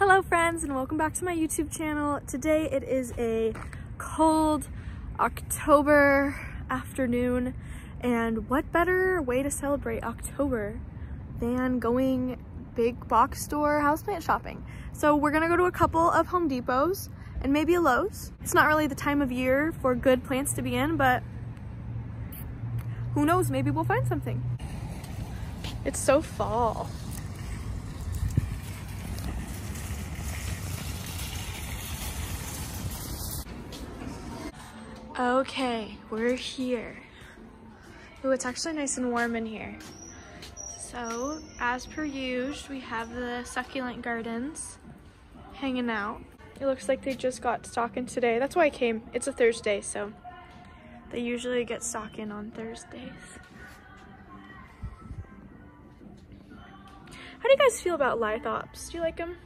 Hello friends and welcome back to my YouTube channel. Today it is a cold October afternoon and what better way to celebrate October than going big box store houseplant shopping. So we're gonna go to a couple of Home Depots and maybe a Lowe's. It's not really the time of year for good plants to be in, but who knows, maybe we'll find something. It's so fall. Okay, we're here. Oh, it's actually nice and warm in here. So, as per usual, we have the succulent gardens hanging out. It looks like they just got stocking today. That's why I came. It's a Thursday, so they usually get stocking on Thursdays. How do you guys feel about lithops? Do you like them?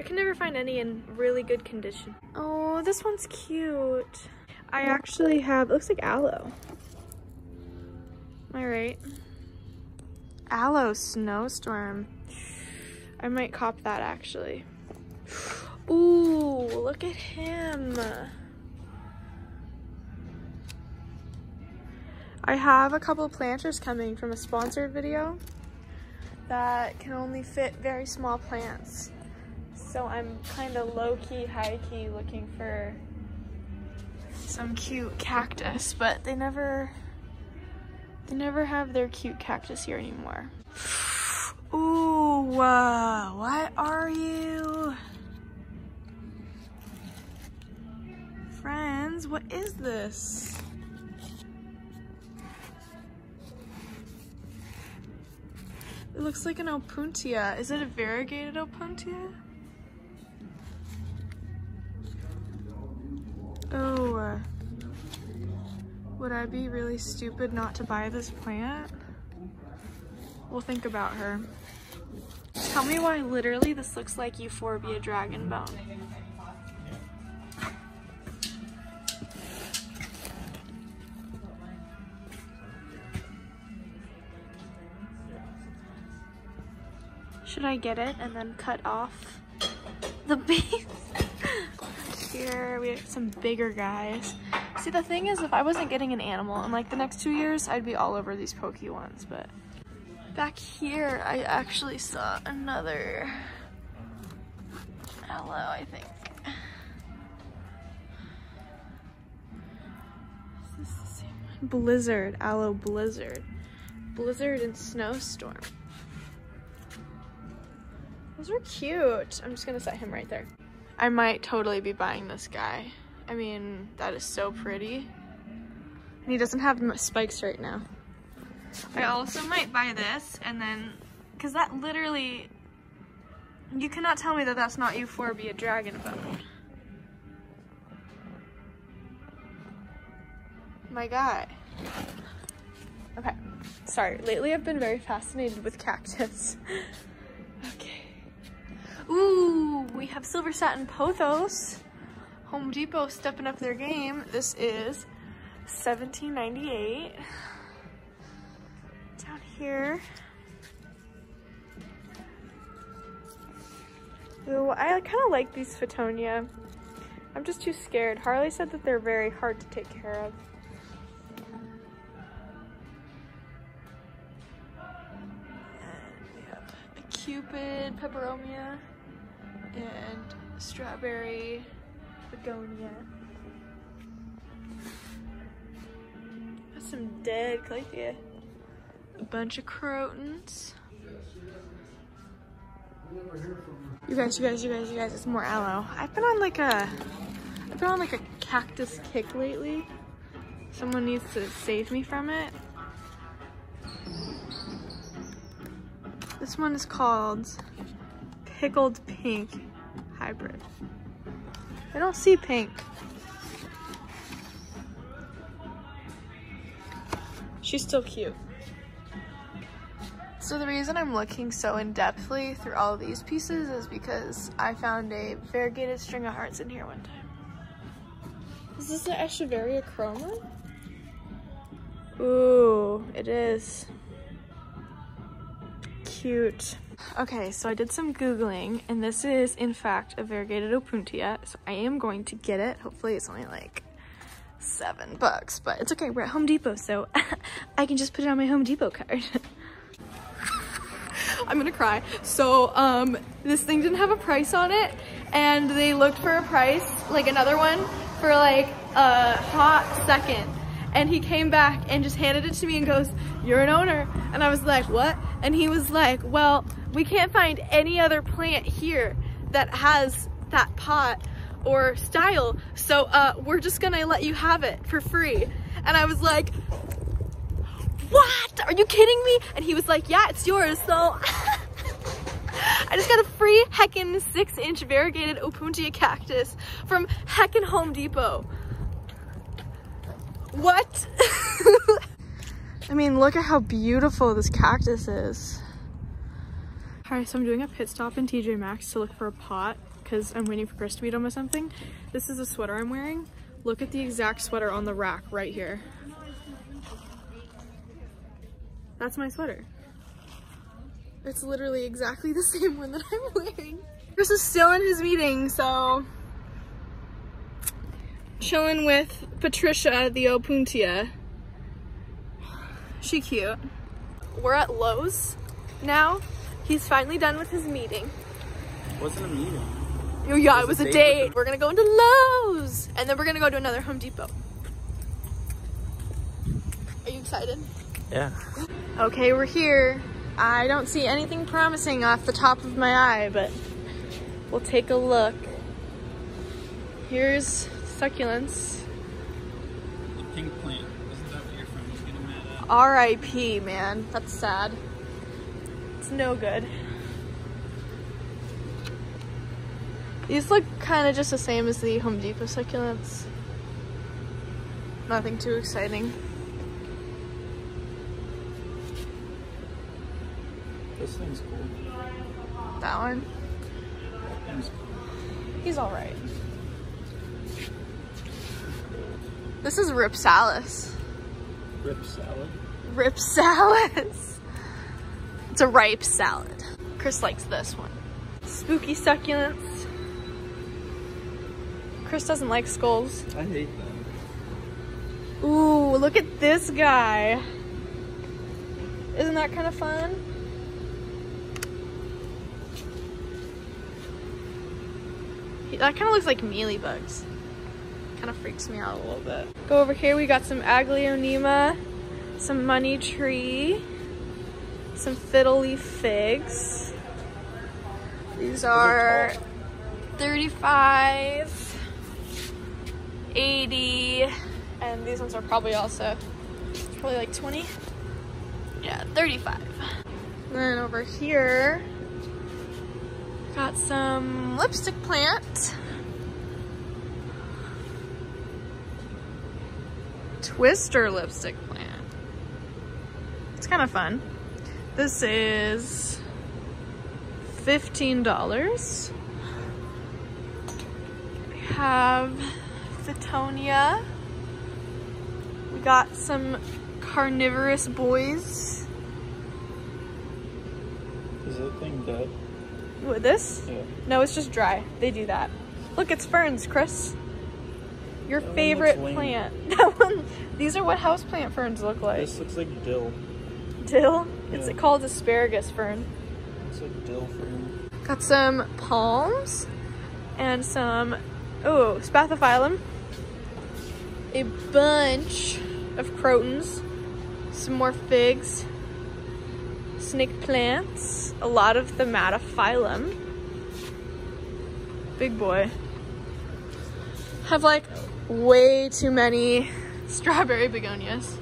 I can never find any in really good condition. Oh, this one's cute. I actually have, it looks like aloe. Am I right? Aloe snowstorm. I might cop that actually. Ooh, look at him. I have a couple planters coming from a sponsored video that can only fit very small plants. So I'm kind of low-key, high-key looking for some cute cactus, but they never, they never have their cute cactus here anymore. Ooh, uh, what are you? Friends, what is this? It looks like an opuntia. Is it a variegated opuntia? I be really stupid not to buy this plant? We'll think about her. Tell me why literally this looks like Euphorbia dragon bone. Should I get it and then cut off the base? Here we have some bigger guys. See, the thing is, if I wasn't getting an animal in like the next two years, I'd be all over these pokey ones, but back here, I actually saw another aloe, I think. Blizzard, aloe blizzard. Blizzard and snowstorm. Those are cute. I'm just gonna set him right there. I might totally be buying this guy. I mean, that is so pretty. And he doesn't have spikes right now. I also might buy this and then, cause that literally, you cannot tell me that that's not Euphorbia dragon bone. My guy. Okay, sorry. Lately I've been very fascinated with cactus. okay. Ooh, we have silver satin pothos. Home Depot stepping up their game. This is $17.98. Down here. Ooh, I kind of like these Fittonia. I'm just too scared. Harley said that they're very hard to take care of. Cupid, Peperomia, and Strawberry Begonia. That's some dead Calathea. A bunch of crotons. You guys, you guys, you guys, you guys, it's more aloe. I've been on like a, I've been on like a cactus kick lately. Someone needs to save me from it. This one is called Pickled Pink Hybrid. I don't see pink. She's still cute. So the reason I'm looking so in-depthly through all of these pieces is because I found a variegated string of hearts in here one time. Is this an Echeveria chroma? Ooh, it is. Cute. Okay, so I did some Googling and this is in fact a variegated opuntia. So I am going to get it. Hopefully it's only like seven bucks, but it's okay. We're at Home Depot, so I can just put it on my Home Depot card. I'm gonna cry. So um, this thing didn't have a price on it and they looked for a price, like another one, for like a hot second. And he came back and just handed it to me and goes, you're an owner. And I was like, what? And he was like, well, we can't find any other plant here that has that pot or style. So uh, we're just gonna let you have it for free. And I was like, what? Are you kidding me? And he was like, yeah, it's yours. So I just got a free heckin' six inch variegated opuntia cactus from heckin' Home Depot. What? I mean, look at how beautiful this cactus is. Right, so I'm doing a pit stop in TJ Maxx to look for a pot because I'm waiting for Chris to meet him with something. This is a sweater I'm wearing. Look at the exact sweater on the rack right here. That's my sweater. It's literally exactly the same one that I'm wearing. Chris is still in his meeting, so chilling with Patricia, the Opuntia. She cute. We're at Lowe's now. He's finally done with his meeting. It wasn't a meeting. Oh yeah, it was, a date. We're gonna go into Lowe's and then we're gonna go to another Home Depot. Are you excited? Yeah. Okay, we're here. I don't see anything promising off the top of my eye, but we'll take a look. Here's succulents. The pink plant. Isn't that what your friend was getting mad at? R.I.P. man, that's sad. It's no good. These look kind of just the same as the Home Depot succulents. Nothing too exciting. This thing's cool. That one, That thing's cool. he's all right. This is Rhipsalis. Rip salad. Rhipsalis. It's a ripe salad. Chris likes this one. Spooky succulents. Chris doesn't like skulls. I hate them. Ooh, look at this guy. Isn't that kind of fun? That kind of looks like mealy bugs. Kind of freaks me out a little bit. Go over here, we got some Aglaonema, some money tree, some fiddle leaf figs. These are 35, 80, and these ones are probably also probably like 20. Yeah, 35. Then over here, got some lipstick plant. Twister lipstick plant. It's kind of fun. This is $15. We have Fittonia. We got some carnivorous boys. Is that thing dead? What, this? Yeah. No, it's just dry. They do that. Look, it's ferns, Chris. Your That favorite plant. That one. These are what houseplant ferns look like. This looks like dill. Dill. It's Yeah. called asparagus fern. Looks like dill him. Got some palms and some, oh, spathiphyllum. A bunch of crotons. Some more figs. Snake plants. A lot of Thaumatophyllum. Big boy. Have like way too many strawberry begonias.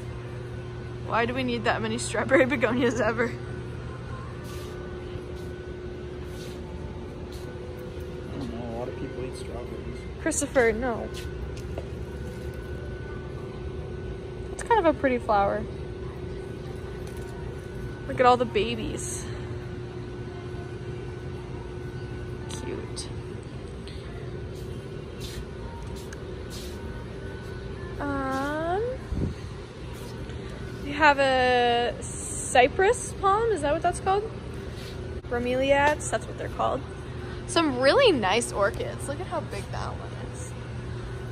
Why do we need that many strawberry begonias ever? I don't know. A lot of people eat strawberries. Christopher, no. It's kind of a pretty flower. Look at all the babies. Cute. Have a cypress palm. Is that what that's called? bromeliads, that's what they're called. Some really nice orchids. Look at how big that one is.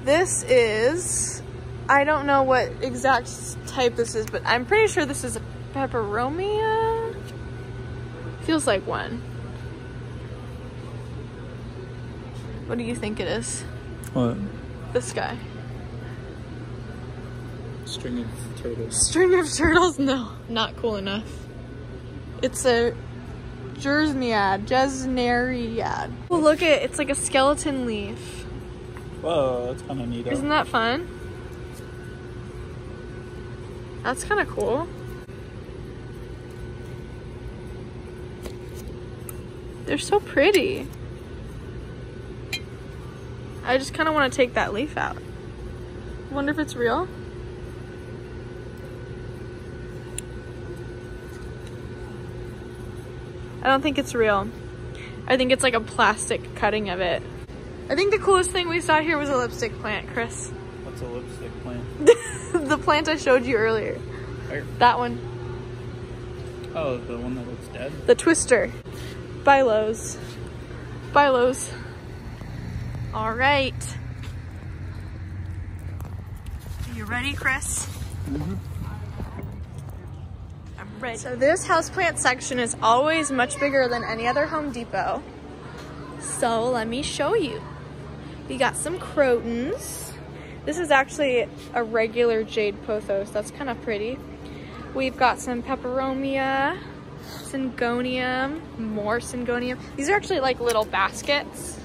This is, I don't know what exact type this is, but I'm pretty sure this is a peperomia. Feels like one. What do you think it is? What? This guy. String of turtles. String of turtles? No, not cool enough. It's a Jersniad, Gesneriad. Oh, look at it. it's like a skeleton leaf. Whoa, that's kind of neat. Isn't that fun? That's kind of cool. They're so pretty. I just kind of want to take that leaf out. Wonder if it's real. I don't think it's real. I think it's like a plastic cutting of it. I think the coolest thing we saw here was a lipstick plant, Chris. What's a lipstick plant? the plant I showed you earlier. That one. Oh, the one that looks dead? The twister. By Lowe's. By Lowe's. All right. Are you ready, Chris? Mm-hmm. I'm So this houseplant section is always much bigger than any other Home Depot. So let me show you. We got some crotons. This is actually a regular jade pothos. That's kind of pretty. We've got some peperomia, syngonium, more syngonium. These are actually like little baskets.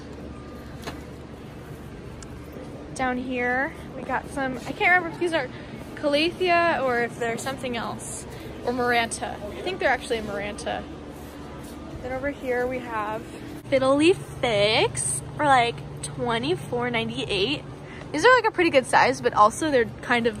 Down here, we got some, I can't remember if these are calathea or if they're something else. Or Maranta. I think they're actually a Maranta. Then over here we have Fiddle Leaf Figs for like $24.98. These are like a pretty good size, but also they're kind of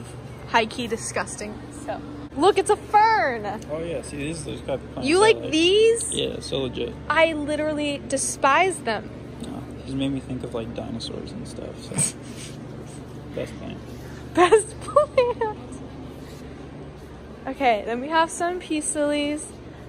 high-key disgusting. So, look, it's a fern. Oh yeah, see these those type of plants. You I like these? Yeah, so legit. I literally despise them. No, these made me think of like dinosaurs and stuff. So best plant. Best plant. Okay, then we have some peace lilies,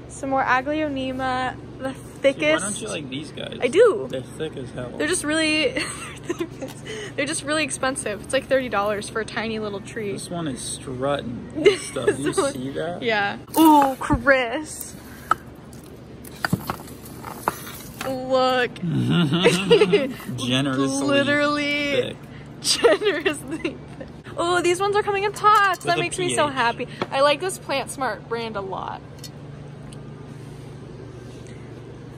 some more aglaonema, the thickest. Dude, why don't you like these guys? I do. They're thick as hell. They're just really, they're just really expensive. It's like thirty dollars for a tiny little tree. This one is strutting stuff. Do you So- see that? Yeah. Ooh, Chris. Look. Generously Literally thick. generously. Oh, these ones are coming in pots. With That makes me so happy. I like this Plant Smart brand a lot.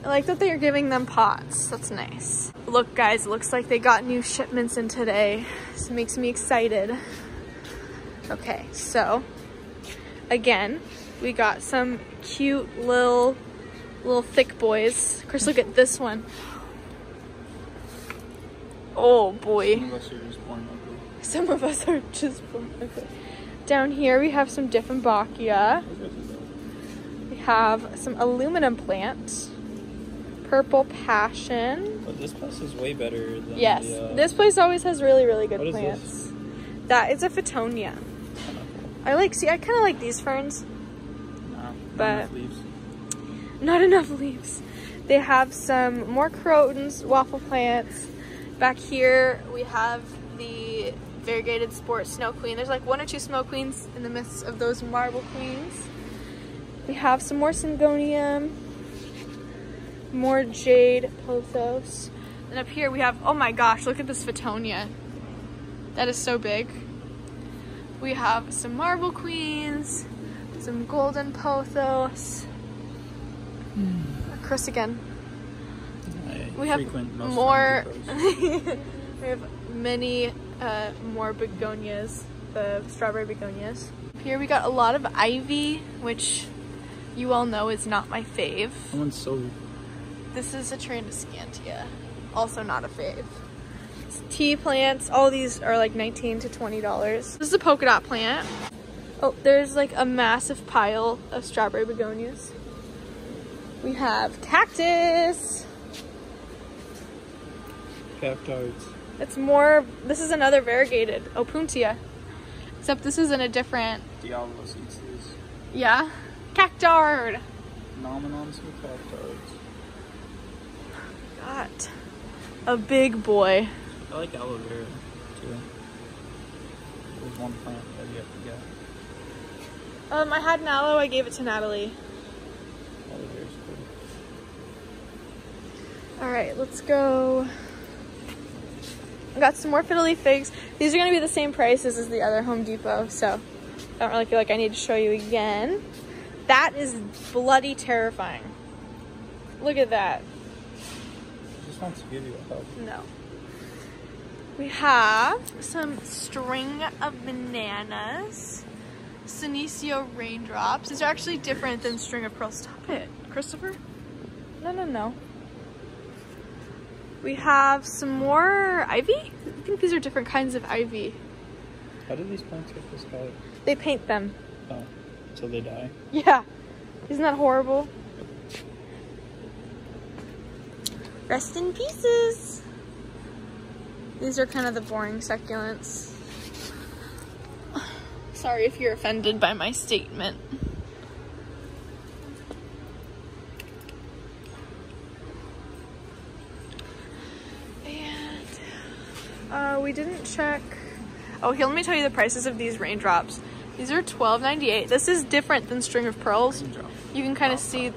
I like that they're giving them pots. That's nice. Look, guys, it looks like they got new shipments in today. This makes me excited. Okay, so again, we got some cute little little thick boys. Chris, look at this one. Oh boy. Some of us are just born ugly. Some of us are just born ugly. Down here we have some Dieffenbachia. We have some aluminum plant. Purple passion. But this place is way better than Yes, the, uh, this place always has really, really good What plants. That is a Fittonia. I like, see, I kind of like these ferns. No, not but- enough leaves. Not enough leaves. They have some more crotons, waffle plants. Back here we have the variegated sport snow queen. There's like one or two snow queens in the midst of those marble queens. We have some more syngonium, more jade pothos. And up here we have, oh my gosh, look at this Fittonia. That is so big. We have some marble queens, some golden pothos. Chris again. I We have frequent most more. We have many uh, more begonias, the strawberry begonias. Here we got a lot of ivy, which you all know is not my fave. Someone's so This is a Trandescantia, also not a fave. Tea plants, all these are like 19 to 20 dollars. This is a polka dot plant. Oh, there's like a massive pile of strawberry begonias. We have cactus. cactards. It's more, this is another variegated, Opuntia. Except this is in a different, Diablo seeds yeah, cactard. Nomming on some cactards. Got a big boy. I like aloe vera too. There's one plant that you have to get. Um, I had an aloe, I gave it to Natalie. Aloe vera's cool. All right, let's go. I got some more fiddly figs. These are gonna be the same prices as the other Home Depot, so I don't really feel like I need to show you again. That is bloody terrifying. Look at that. She just wants to give you a hug. No. We have some string of bananas. Senecio raindrops. These are actually different than string of pearls. Stop it, Christopher. No, no, no. We have some more ivy. I think these are different kinds of ivy. How do these plants get this color? They paint them. Oh, so they die. Yeah. Isn't that horrible? Rest in pieces. These are kind of the boring succulents. Sorry if you're offended by my statement. And uh, we didn't check. Oh, here, let me tell you the prices of these raindrops. These are $12.98. This is different than string of pearls. You can kind of see.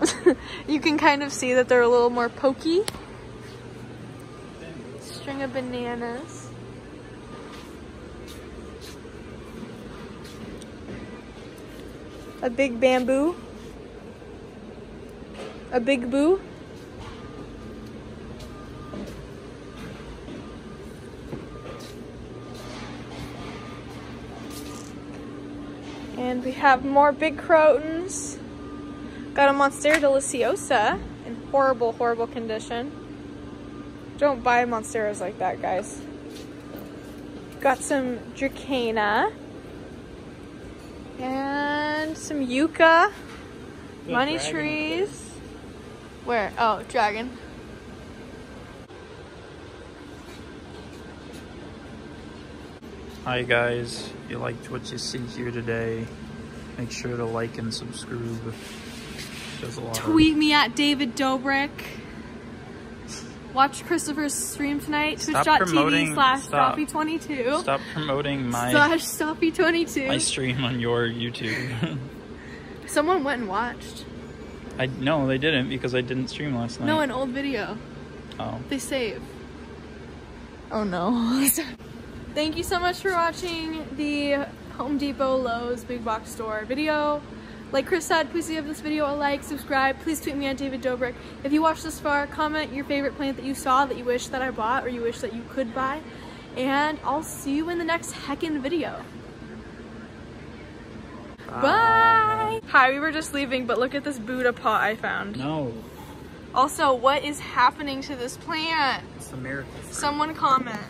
you can kind of see that they're a little more pokey. String of bananas. A big bamboo. A big boo. And we have more big crotons. Got a Monstera deliciosa in horrible, horrible condition. Don't buy Monsteras like that, guys. Got some Dracaena. And some yucca. Good Money trees. Where? Oh, dragon. Hi guys, you liked what you see here today, make sure to like and subscribe. A lot of- Tweet me at David Dobrik. Watch Christopher's stream tonight. Twitch.tv slash stop. Stophy22. Stop promoting my Slash Stophy22. my stream on your YouTube. Someone went and watched. I no, they didn't because I didn't stream last night. No, an old video. oh, They save. Oh no. Thank you so much for watching the Home Depot Lowe's Big Box Store video. Like Chris said, please give this video a like, subscribe. Please tweet me at David Dobrik. If you watched this far, comment your favorite plant that you saw that you wish that I bought or you wish that you could buy. And I'll see you in the next heckin' video. Bye! Hi, we were just leaving, but look at this Buddha pot I found. no, Also, what is happening to this plant? it's a miracle. Someone comment.